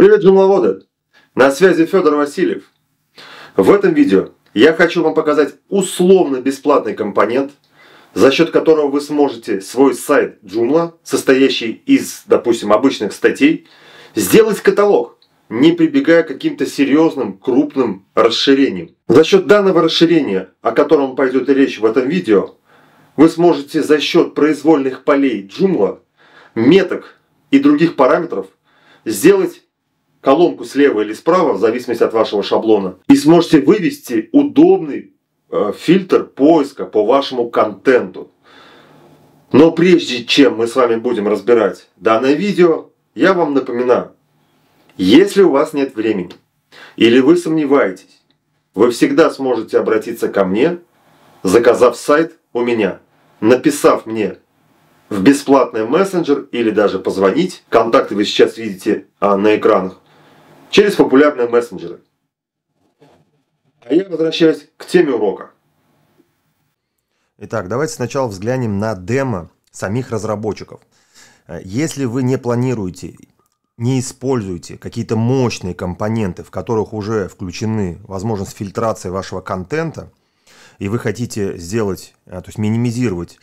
Привет, жумловоды! На связи Федор Васильев. В этом видео я хочу вам показать условно бесплатный компонент, за счет которого вы сможете свой сайт Joomla, состоящий из, допустим, обычных статей, сделать каталог, не прибегая к каким-то серьезным крупным расширениям. За счет данного расширения, о котором пойдет речь в этом видео, вы сможете за счет произвольных полей Joomla, меток и других параметров сделать колонку слева или справа, в зависимости от вашего шаблона, и сможете вывести удобный э, фильтр поиска по вашему контенту. Но прежде чем мы с вами будем разбирать данное видео, я вам напоминаю, если у вас нет времени или вы сомневаетесь, вы всегда сможете обратиться ко мне, заказав сайт у меня, написав мне в бесплатный мессенджер или даже позвонить. Контакты вы сейчас видите а, на экранах через популярные мессенджеры. А я возвращаюсь к теме урока. Итак, давайте сначала взглянем на демо самих разработчиков. Если вы не планируете, не используете какие-то мощные компоненты, в которых уже включены возможность фильтрации вашего контента, и вы хотите сделать, э, то есть минимизировать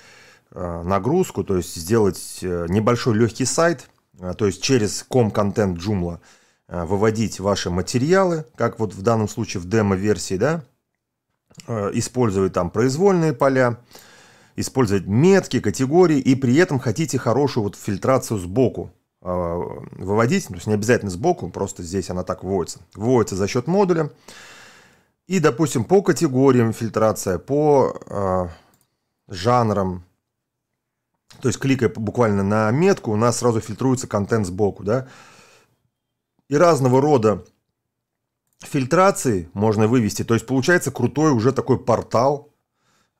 э, нагрузку, то есть сделать э, небольшой легкий сайт, то есть через ком-контент Joomla – Э, выводить ваши материалы, как вот в данном случае в демо-версии, да, э, использовать там произвольные поля, использовать метки, категории, и при этом хотите хорошую вот фильтрацию сбоку э, выводить, то есть не обязательно сбоку, просто здесь она так вводится. Вводится за счет модуля. И, допустим, по категориям фильтрация, по жанрам, то есть кликая буквально на метку, у нас сразу фильтруется контент сбоку, да, и разного рода фильтрации можно вывести. То есть получается крутой уже такой портал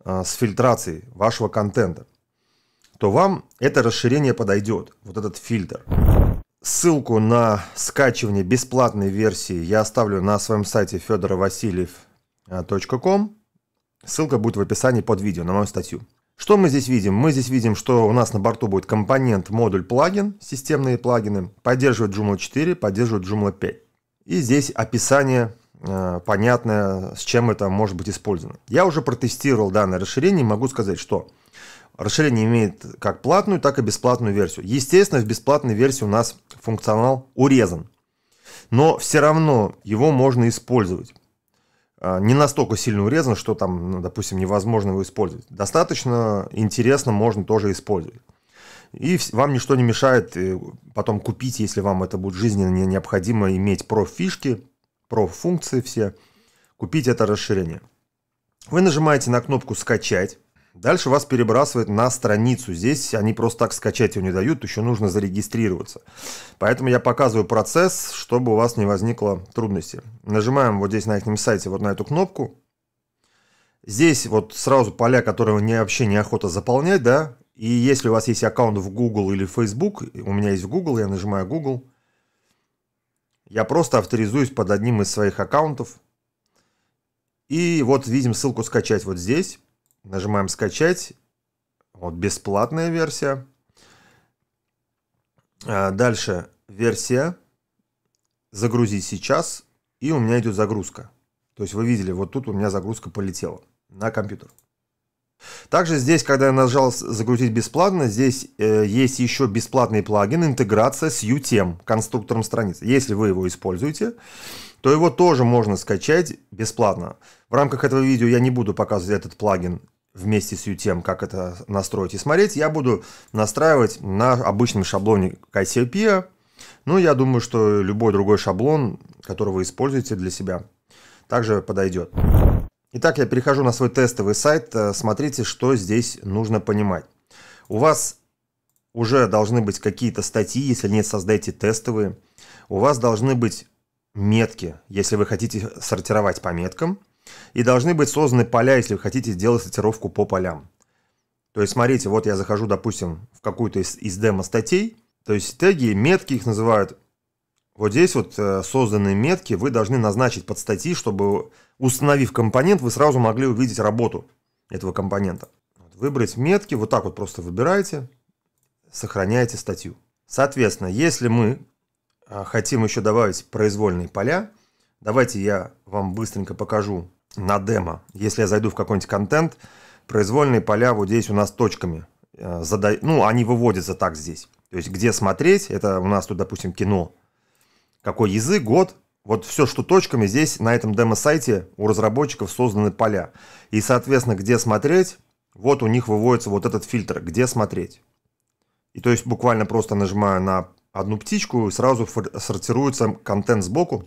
а, с фильтрацией вашего контента. То вам это расширение подойдет, вот этот фильтр. Ссылку на скачивание бесплатной версии я оставлю на своем сайте fedorovasильев.com. Ссылка будет в описании под видео на мою статью. Что мы здесь видим? Мы здесь видим, что у нас на борту будет компонент модуль плагин, системные плагины, поддерживает Joomla 4, поддерживает Joomla 5. И здесь описание э, понятное, с чем это может быть использовано. Я уже протестировал данное расширение и могу сказать, что расширение имеет как платную, так и бесплатную версию. Естественно, в бесплатной версии у нас функционал урезан, но все равно его можно использовать. А, не настолько сильно урезан, что там, ну, допустим, невозможно его использовать. Достаточно интересно можно тоже использовать. И вам ничто не мешает э, потом купить, если вам это будет жизненно необходимо, иметь профишки, профункции все, купить это расширение. Вы нажимаете на кнопку «Скачать». Дальше вас перебрасывает на страницу. Здесь они просто так скачать его не дают, еще нужно зарегистрироваться. Поэтому я показываю процесс, чтобы у вас не возникло трудностей. Нажимаем вот здесь на их сайте вот на эту кнопку. Здесь вот сразу поля, которые мне вообще неохота заполнять, да. И если у вас есть аккаунт в Google или Facebook, у меня есть Google, я нажимаю Google. Я просто авторизуюсь под одним из своих аккаунтов. И вот видим ссылку скачать вот здесь. Нажимаем скачать. Вот бесплатная версия. А, дальше версия. Загрузить сейчас. И у меня идет загрузка. То есть вы видели, вот тут у меня загрузка полетела на компьютер. Также здесь, когда я нажал загрузить бесплатно, здесь э, есть еще бесплатный плагин интеграция с UTM, конструктором страницы. Если вы его используете, то его тоже можно скачать бесплатно. В рамках этого видео я не буду показывать этот плагин вместе с UTM, как это настроить и смотреть, я буду настраивать на обычном шаблоне Cassiopeia. Ну, я думаю, что любой другой шаблон, который вы используете для себя, также подойдет. Итак, я перехожу на свой тестовый сайт. Смотрите, что здесь нужно понимать. У вас уже должны быть какие-то статьи, если нет, создайте тестовые. У вас должны быть метки, если вы хотите сортировать по меткам. И должны быть созданы поля, если вы хотите сделать сортировку по полям. То есть, смотрите, вот я захожу, допустим, в какую-то из, из демо-статей. То есть, теги, метки их называют. Вот здесь вот э, созданные метки вы должны назначить под статьи, чтобы, установив компонент, вы сразу могли увидеть работу этого компонента. Выбрать метки, вот так вот просто выбираете, сохраняете статью. Соответственно, если мы а, хотим еще добавить произвольные поля. Давайте я вам быстренько покажу на демо. Если я зайду в какой-нибудь контент, произвольные поля вот здесь у нас точками. Э, задай, ну, они выводятся так здесь. То есть, где смотреть, это у нас тут, допустим, кино. Какой язык, год. Вот все, что точками, здесь на этом демо-сайте у разработчиков созданы поля. И, соответственно, где смотреть, вот у них выводится вот этот фильтр, где смотреть. И то есть буквально просто нажимаю на одну птичку, и сразу сортируется контент сбоку,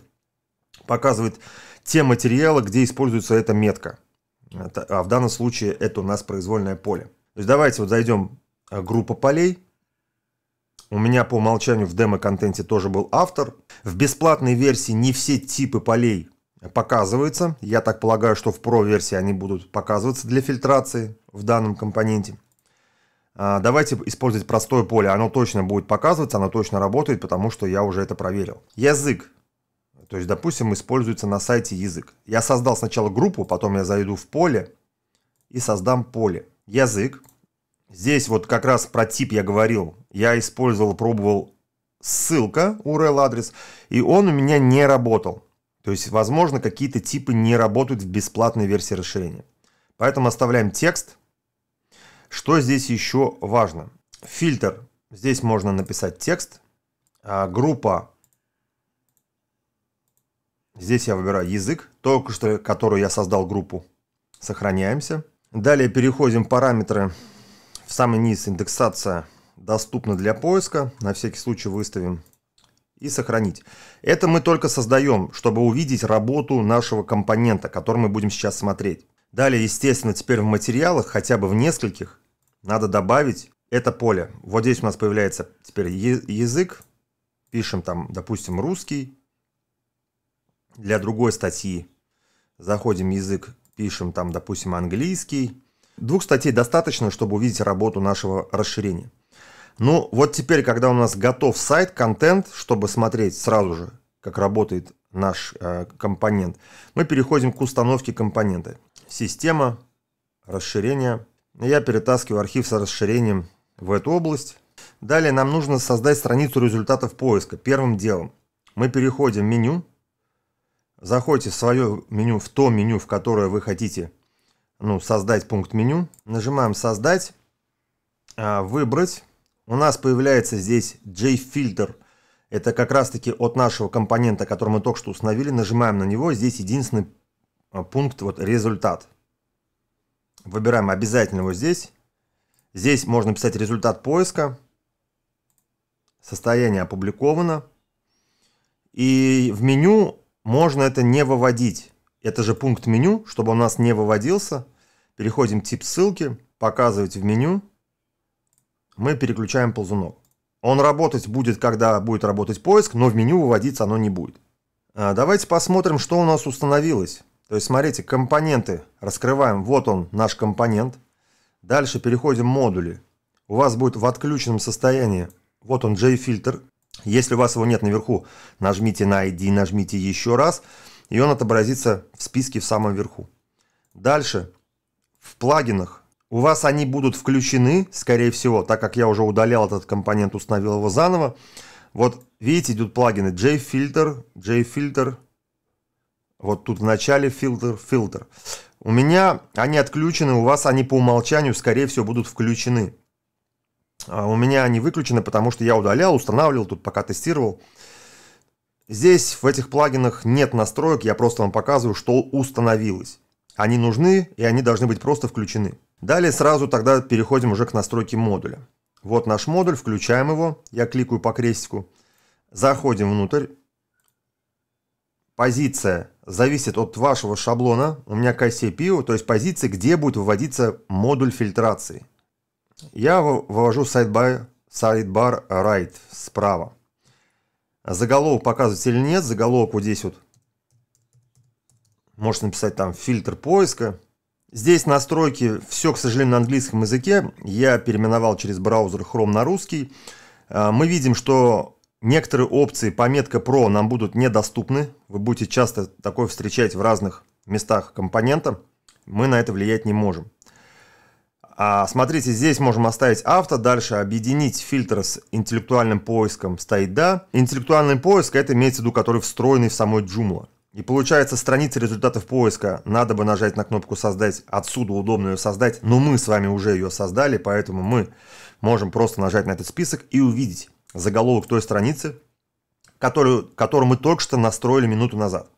показывает те материалы, где используется эта метка. А в данном случае это у нас произвольное поле. То есть давайте вот зайдем э, группа полей. У меня по умолчанию в демо-контенте тоже был автор. В бесплатной версии не все типы полей показываются. Я так полагаю, что в Pro-версии они будут показываться для фильтрации в данном компоненте. А, давайте использовать простое поле. Оно точно будет показываться, оно точно работает, потому что я уже это проверил. Язык. То есть, допустим, используется на сайте язык. Я создал сначала группу, потом я зайду в поле и создам поле. Язык. Здесь вот как раз про тип я говорил. Я использовал, пробовал ссылка, URL адрес, и он у меня не работал. То есть, возможно, какие-то типы не работают в бесплатной версии расширения. Поэтому оставляем текст. Что здесь еще важно? Фильтр. Здесь можно написать текст. А группа Здесь я выбираю язык, только что, которую я создал группу. Сохраняемся. Далее переходим в параметры. В самый низ индексация доступна для поиска. На всякий случай выставим. И сохранить. Это мы только создаем, чтобы увидеть работу нашего компонента, который мы будем сейчас смотреть. Далее, естественно, теперь в материалах, хотя бы в нескольких, надо добавить это поле. Вот здесь у нас появляется теперь язык. Пишем там, допустим, русский для другой статьи заходим в язык, пишем там, допустим, английский. Двух статей достаточно, чтобы увидеть работу нашего расширения. Ну, вот теперь, когда у нас готов сайт, контент, чтобы смотреть сразу же, как работает наш э, компонент, мы переходим к установке компонента. Система, расширение. Я перетаскиваю архив с расширением в эту область. Далее нам нужно создать страницу результатов поиска. Первым делом мы переходим в меню, Заходите в свое меню, в то меню, в которое вы хотите ну, создать пункт меню. Нажимаем «Создать», а, «Выбрать». У нас появляется здесь JFilter. Это как раз-таки от нашего компонента, который мы только что установили. Нажимаем на него. Здесь единственный а, пункт вот «Результат». Выбираем обязательно его здесь. Здесь можно писать результат поиска. Состояние опубликовано. И в меню можно это не выводить. Это же пункт меню, чтобы у нас не выводился. Переходим тип ссылки, показывать в меню. Мы переключаем ползунок. Он работать будет, когда будет работать поиск, но в меню выводиться оно не будет. А, давайте посмотрим, что у нас установилось. То есть, смотрите, компоненты раскрываем. Вот он, наш компонент. Дальше переходим в модули. У вас будет в отключенном состоянии. Вот он, JFilter. Если у вас его нет наверху, нажмите на ID, нажмите еще раз, и он отобразится в списке в самом верху. Дальше, в плагинах, у вас они будут включены, скорее всего, так как я уже удалял этот компонент, установил его заново. Вот видите, идут плагины JFilter, JFilter, вот тут в начале фильтр, фильтр. У меня они отключены, у вас они по умолчанию, скорее всего, будут включены. А у меня они выключены, потому что я удалял, устанавливал, тут пока тестировал. Здесь в этих плагинах нет настроек, я просто вам показываю, что установилось. Они нужны и они должны быть просто включены. Далее сразу тогда переходим уже к настройке модуля. Вот наш модуль, включаем его. Я кликаю по крестику. Заходим внутрь. Позиция зависит от вашего шаблона. У меня KCPU, то есть позиция, где будет выводиться модуль фильтрации. Я вывожу sidebar, sidebar right справа. Заголовок показывать или нет. Заголовок вот здесь вот. Можете написать там фильтр поиска. Здесь настройки, все, к сожалению, на английском языке. Я переименовал через браузер Chrome на русский. А, мы видим, что некоторые опции пометка Pro нам будут недоступны. Вы будете часто такое встречать в разных местах компонента. Мы на это влиять не можем. А смотрите, здесь можем оставить авто, дальше объединить фильтр с интеллектуальным поиском стоит да. Интеллектуальный поиск это имеется в виду, который встроенный в самой Joomla. И получается страница результатов поиска, надо бы нажать на кнопку создать, отсюда удобно ее создать, но мы с вами уже ее создали, поэтому мы можем просто нажать на этот список и увидеть заголовок той страницы, которую, которую мы только что настроили минуту назад.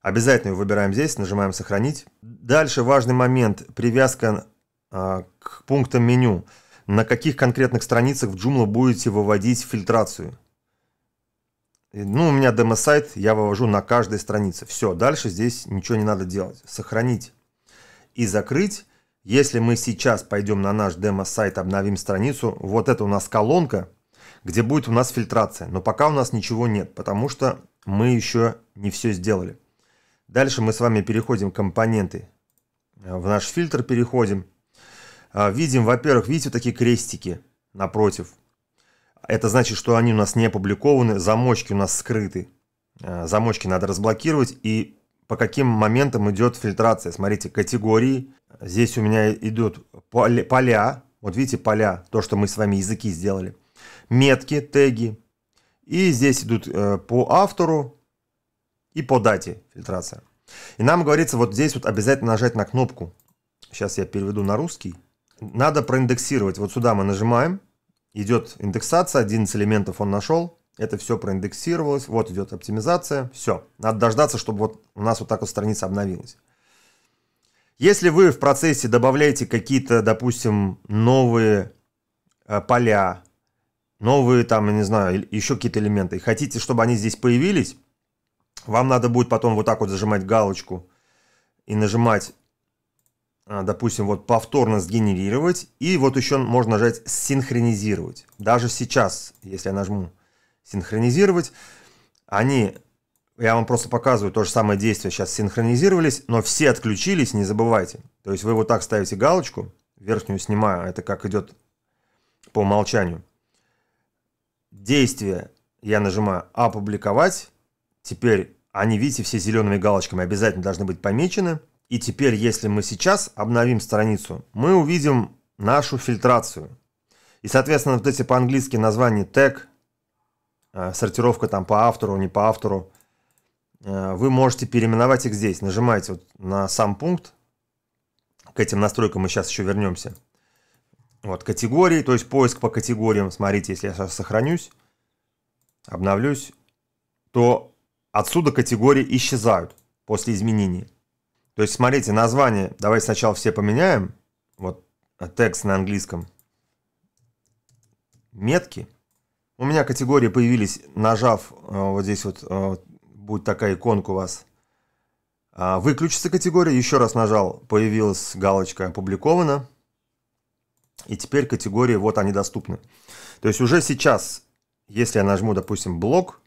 Обязательно ее выбираем здесь, нажимаем «Сохранить». Дальше важный момент – привязка к пунктам меню. На каких конкретных страницах в Joomla будете выводить фильтрацию. Ну, у меня демо-сайт, я вывожу на каждой странице. Все, дальше здесь ничего не надо делать. Сохранить и закрыть. Если мы сейчас пойдем на наш демо-сайт, обновим страницу, вот это у нас колонка, где будет у нас фильтрация. Но пока у нас ничего нет, потому что мы еще не все сделали. Дальше мы с вами переходим компоненты. В наш фильтр переходим. А, видим, во-первых, видите такие крестики напротив. Это значит, что они у нас не опубликованы, замочки у нас скрыты. А, замочки надо разблокировать и по каким моментам идет фильтрация. Смотрите, категории. Здесь у меня идут поля. Вот видите, поля, то, что мы с вами языки сделали. Метки, теги. И здесь идут э, по автору, и по дате фильтрация. И нам говорится вот здесь вот обязательно нажать на кнопку. Сейчас я переведу на русский. Надо проиндексировать. Вот сюда мы нажимаем. Идет индексация, 11 элементов он нашел. Это все проиндексировалось. Вот идет оптимизация. Все. Надо дождаться, чтобы вот у нас вот так вот страница обновилась. Если вы в процессе добавляете какие-то, допустим, новые э, поля, новые там, я не знаю, еще какие-то элементы, и хотите, чтобы они здесь появились, вам надо будет потом вот так вот зажимать галочку и нажимать, допустим, вот повторно сгенерировать. И вот еще можно нажать синхронизировать. Даже сейчас, если я нажму синхронизировать, они, я вам просто показываю то же самое действие, сейчас синхронизировались, но все отключились, не забывайте. То есть вы вот так ставите галочку, верхнюю снимаю, это как идет по умолчанию. Действие я нажимаю «Опубликовать», Теперь они, видите, все зелеными галочками обязательно должны быть помечены. И теперь, если мы сейчас обновим страницу, мы увидим нашу фильтрацию. И, соответственно, вот эти по-английски названия тег, э, сортировка там по автору, не по автору, э, вы можете переименовать их здесь. Нажимаете вот на сам пункт. К этим настройкам мы сейчас еще вернемся. Вот категории, то есть поиск по категориям. Смотрите, если я сейчас сохранюсь, обновлюсь, то Отсюда категории исчезают после изменений. То есть, смотрите, название, давайте сначала все поменяем. Вот текст на английском. Метки. У меня категории появились, нажав, э, вот здесь вот э, будет такая иконка у вас. А, выключится категория, еще раз нажал, появилась галочка «Опубликовано». И теперь категории, вот они доступны. То есть уже сейчас, если я нажму, допустим, блок,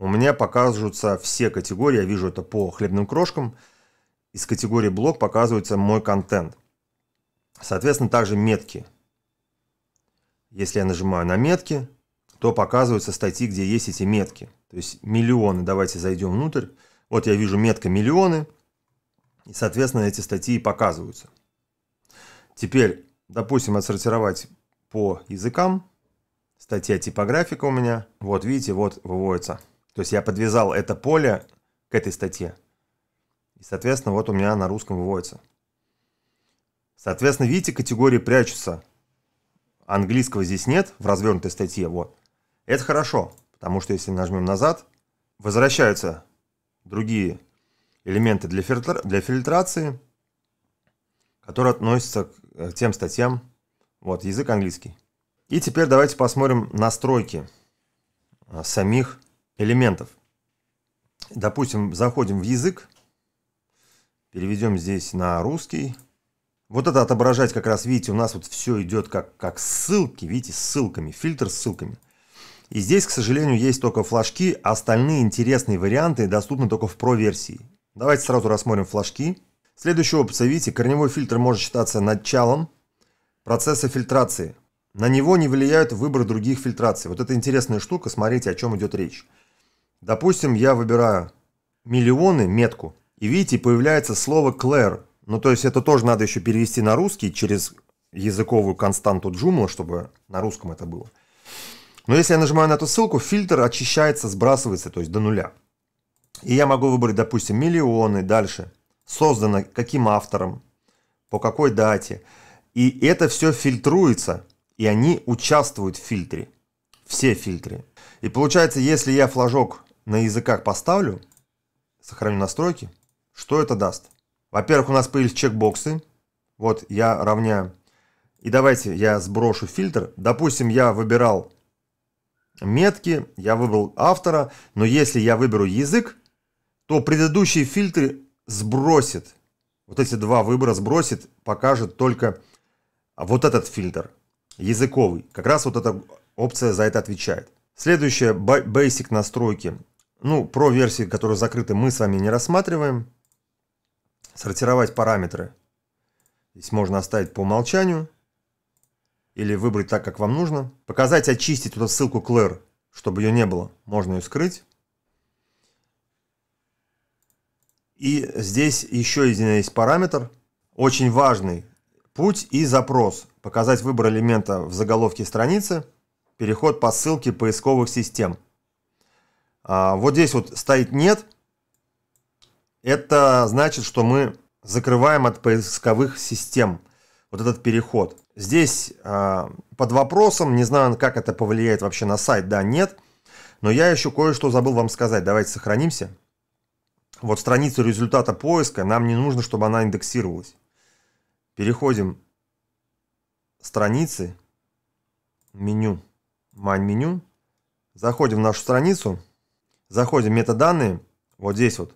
у меня покажутся все категории, я вижу это по хлебным крошкам. Из категории блок показывается мой контент. Соответственно, также метки. Если я нажимаю на метки, то показываются статьи, где есть эти метки. То есть миллионы. Давайте зайдем внутрь. Вот я вижу метка миллионы. И, соответственно, эти статьи показываются. Теперь, допустим, отсортировать по языкам. Статья типографика у меня. Вот видите, вот выводится. То есть я подвязал это поле к этой статье. И, соответственно, вот у меня на русском выводится. Соответственно, видите, категории прячутся. Английского здесь нет в развернутой статье. Вот. Это хорошо, потому что если нажмем назад, возвращаются другие элементы для, фильтра для фильтрации, которые относятся к тем статьям. Вот, язык английский. И теперь давайте посмотрим настройки а, самих элементов. Допустим, заходим в язык, переведем здесь на русский. Вот это отображать как раз, видите, у нас вот все идет как, как ссылки, видите, с ссылками, фильтр с ссылками. И здесь, к сожалению, есть только флажки, а остальные интересные варианты доступны только в Pro-версии. Давайте сразу рассмотрим флажки. Следующая опция, видите, корневой фильтр может считаться началом процесса фильтрации. На него не влияет выбор других фильтраций. Вот это интересная штука, смотрите, о чем идет речь. Допустим, я выбираю миллионы, метку, и видите, появляется слово Claire. Ну, то есть это тоже надо еще перевести на русский через языковую константу Joomla, чтобы на русском это было. Но если я нажимаю на эту ссылку, фильтр очищается, сбрасывается, то есть до нуля. И я могу выбрать, допустим, миллионы, дальше. Создано каким автором, по какой дате. И это все фильтруется, и они участвуют в фильтре. Все фильтры. И получается, если я флажок на языках поставлю, сохраню настройки, что это даст? Во-первых, у нас появились чекбоксы. Вот я равняю. И давайте я сброшу фильтр. Допустим, я выбирал метки, я выбрал автора, но если я выберу язык, то предыдущие фильтры сбросит. Вот эти два выбора сбросит, покажет только вот этот фильтр, языковый. Как раз вот эта опция за это отвечает. Следующее, Basic настройки. Ну, про версии, которые закрыты, мы с вами не рассматриваем. Сортировать параметры. Здесь можно оставить по умолчанию. Или выбрать так, как вам нужно. Показать, очистить эту ссылку Claire, чтобы ее не было. Можно ее скрыть. И здесь еще один есть параметр, очень важный. Путь и запрос. Показать выбор элемента в заголовке страницы. Переход по ссылке поисковых систем. А, вот здесь вот стоит «нет». Это значит, что мы закрываем от поисковых систем вот этот переход. Здесь а, под вопросом, не знаю, как это повлияет вообще на сайт, да, нет. Но я еще кое-что забыл вам сказать. Давайте сохранимся. Вот страницу результата поиска нам не нужно, чтобы она индексировалась. Переходим страницы, меню, мань меню, заходим в нашу страницу, заходим в метаданные, вот здесь вот,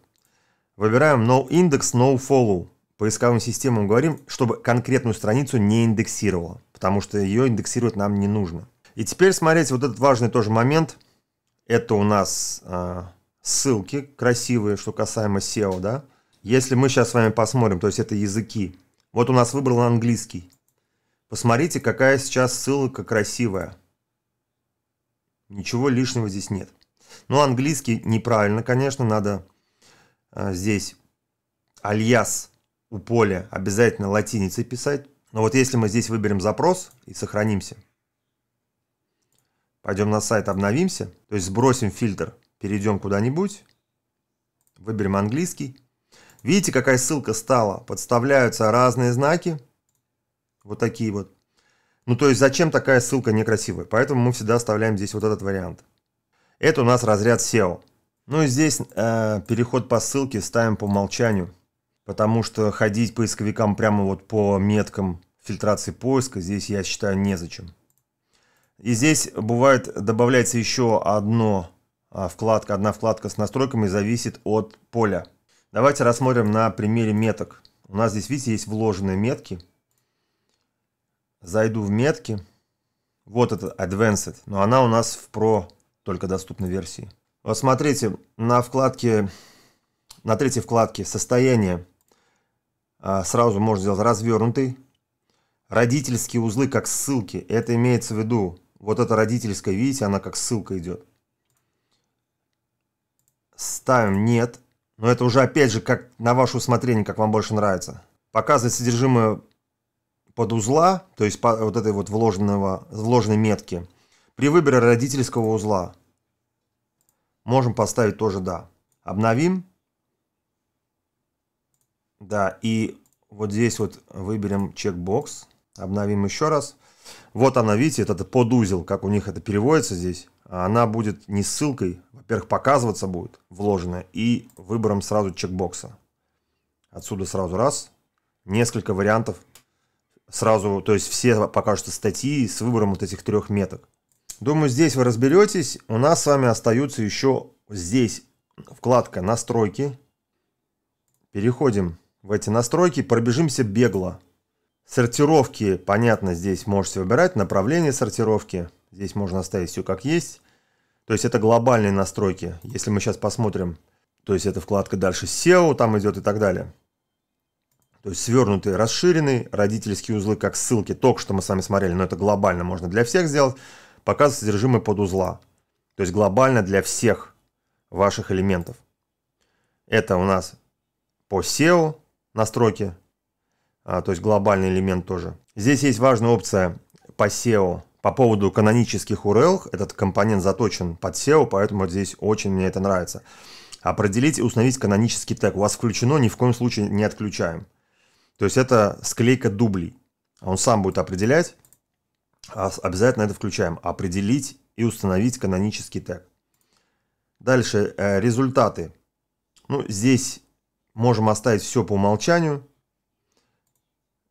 выбираем no index, no follow, поисковым системам говорим, чтобы конкретную страницу не индексировала, потому что ее индексировать нам не нужно. И теперь смотрите, вот этот важный тоже момент, это у нас а, ссылки красивые, что касаемо SEO, да. Если мы сейчас с вами посмотрим, то есть это языки. Вот у нас выбрал английский. Посмотрите, какая сейчас ссылка красивая. Ничего лишнего здесь нет. Но английский неправильно, конечно, надо здесь альяс у поля обязательно латиницей писать. Но вот если мы здесь выберем запрос и сохранимся, пойдем на сайт, обновимся, то есть сбросим фильтр перейдем куда-нибудь, выберем английский. Видите, какая ссылка стала? Подставляются разные знаки, вот такие вот. Ну, то есть, зачем такая ссылка некрасивая? Поэтому мы всегда оставляем здесь вот этот вариант. Это у нас разряд SEO. Ну и здесь э, переход по ссылке ставим по умолчанию, потому что ходить поисковикам прямо вот по меткам фильтрации поиска здесь, я считаю, незачем. И здесь бывает добавляется еще одно а, вкладка, одна вкладка с настройками зависит от поля. Давайте рассмотрим на примере меток. У нас здесь, видите, есть вложенные метки. Зайду в метки. Вот это Advanced, но она у нас в Pro только доступной версии. Вот смотрите, на вкладке, на третьей вкладке состояние а, сразу можно сделать развернутый. Родительские узлы как ссылки. Это имеется в виду, вот это родительская, видите, она как ссылка идет ставим нет. Но это уже опять же как на ваше усмотрение, как вам больше нравится. Показывать содержимое под узла, то есть по вот этой вот вложенного, вложенной метки. При выборе родительского узла можем поставить тоже да. Обновим. Да, и вот здесь вот выберем чекбокс. Обновим еще раз. Вот она, видите, это подузел, как у них это переводится здесь. Она будет не ссылкой, во-первых, показываться будет вложенная и выбором сразу чекбокса. Отсюда сразу раз, несколько вариантов. Сразу, то есть все покажутся статьи с выбором вот этих трех меток. Думаю, здесь вы разберетесь. У нас с вами остаются еще здесь вкладка «Настройки». Переходим в эти настройки, пробежимся бегло. Сортировки, понятно, здесь можете выбирать. Направление сортировки. Здесь можно оставить все как есть. То есть это глобальные настройки. Если мы сейчас посмотрим, то есть эта вкладка дальше SEO там идет и так далее. То есть свернутый, расширенный, родительские узлы как ссылки. Только что мы с вами смотрели, но это глобально можно для всех сделать. Показывать содержимое под узла. То есть глобально для всех ваших элементов. Это у нас по SEO настройки а, то есть глобальный элемент тоже. Здесь есть важная опция по SEO по поводу канонических URL. Этот компонент заточен под SEO, поэтому вот здесь очень мне это нравится. Определить и установить канонический тег. У вас включено, ни в коем случае не отключаем. То есть это склейка дублей. Он сам будет определять, обязательно это включаем. Определить и установить канонический тег. Дальше э, результаты. Ну, здесь можем оставить все по умолчанию.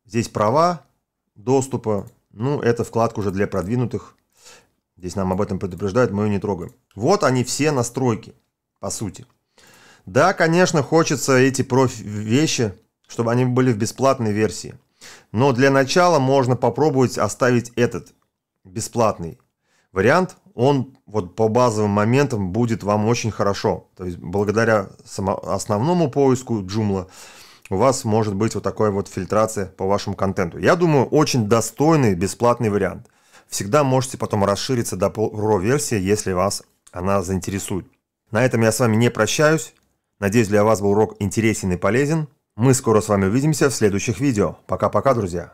Здесь права доступа. Ну, это вкладка уже для продвинутых. Здесь нам об этом предупреждают, мы ее не трогаем. Вот они все настройки, по сути. Да, конечно, хочется эти профи вещи, чтобы они были в бесплатной версии. Но для начала можно попробовать оставить этот бесплатный вариант. Он вот по базовым моментам будет вам очень хорошо. То есть благодаря основному поиску Joomla у вас может быть вот такая вот фильтрация по вашему контенту. Я думаю, очень достойный бесплатный вариант. Всегда можете потом расшириться до Pro версии, если вас она заинтересует. На этом я с вами не прощаюсь. Надеюсь, для вас был урок интересен и полезен. Мы скоро с вами увидимся в следующих видео. Пока-пока, друзья.